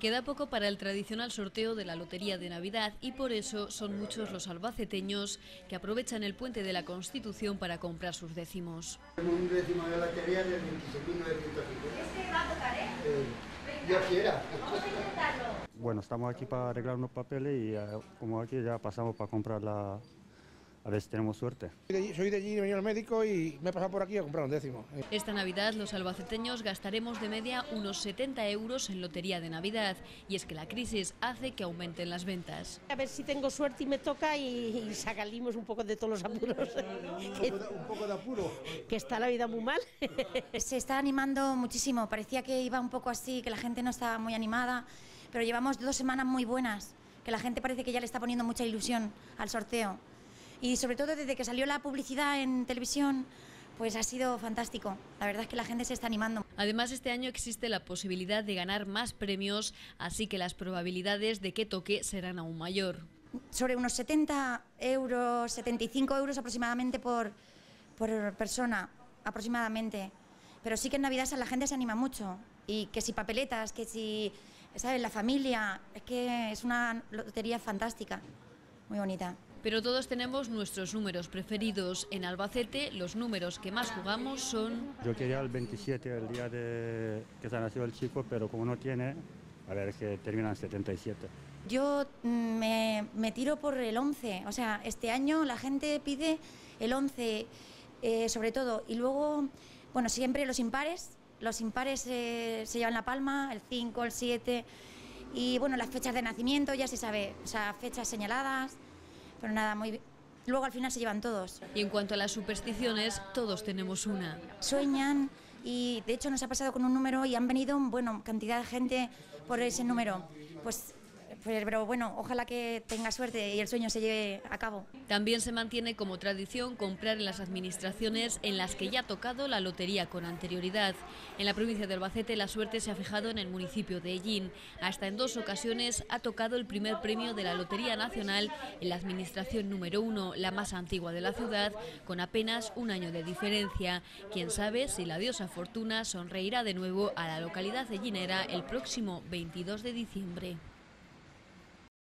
Queda poco para el tradicional sorteo de la Lotería de Navidad y por eso son muchos los albaceteños que aprovechan el puente de la Constitución para comprar sus décimos. Un décimo de lotería de 26.950. Este va a tocar, ¿eh? Eh, yo quiera. Vamos a intentarlo. Bueno, estamos aquí para arreglar unos papeles y eh, como aquí ya pasamos para comprar la... A ver si tenemos suerte. Soy de allí, soy de allí, he venido al médico y me he pasado por aquí a comprar un décimo. Esta Navidad los albaceteños gastaremos de media unos 70 euros en Lotería de Navidad y es que la crisis hace que aumenten las ventas. A ver si tengo suerte y me toca y, y sacalimos un poco de todos los apuros. que, Un poco de apuro. que está la vida muy mal. Se está animando muchísimo, parecía que iba un poco así, que la gente no estaba muy animada, pero llevamos dos semanas muy buenas, que la gente parece que ya le está poniendo mucha ilusión al sorteo. Y sobre todo desde que salió la publicidad en televisión, pues ha sido fantástico. La verdad es que la gente se está animando. Además, este año existe la posibilidad de ganar más premios, así que las probabilidades de que toque serán aún mayor. Sobre unos 70 euros, 75 euros aproximadamente por, por persona, aproximadamente. Pero sí que en Navidad la gente se anima mucho. Y que si papeletas, que si, ¿sabes? La familia. Es que es una lotería fantástica, muy bonita. Pero todos tenemos nuestros números preferidos. En Albacete, los números que más jugamos son Yo quería el 27, el día de que se ha nacido el chico, pero como no tiene, a ver, es que terminan 77. Yo mm, me, me tiro por el 11. O sea, este año la gente pide el 11, eh, sobre todo. Y luego, bueno, siempre los impares. Los impares eh, se llevan la palma, el 5, el 7. Y bueno, las fechas de nacimiento ya se sabe, o sea, fechas señaladas. Pero nada, muy bien. Luego al final se llevan todos. Y en cuanto a las supersticiones, todos tenemos una. Sueñan y de hecho nos ha pasado con un número y han venido, bueno, cantidad de gente por ese número. Pues, pues, pero bueno, ojalá que tenga suerte y el sueño se lleve a cabo. También se mantiene como tradición comprar en las administraciones en las que ya ha tocado la lotería con anterioridad. En la provincia de Albacete la suerte se ha fijado en el municipio de Ellín. Hasta en dos ocasiones ha tocado el primer premio de la Lotería Nacional en la administración número uno, la más antigua de la ciudad, con apenas un año de diferencia. Quién sabe si la diosa Fortuna sonreirá de nuevo a la localidad ellinera el próximo 22 de diciembre.